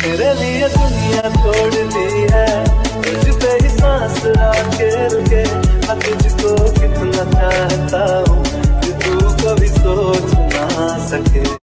तेरे लिए दुनिया छोड़ ली है। तुझ पे ही सांस आके रुके। मैं तुझको कितना चाहता हूँ तू कभी सोच ना सके।